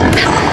杀了。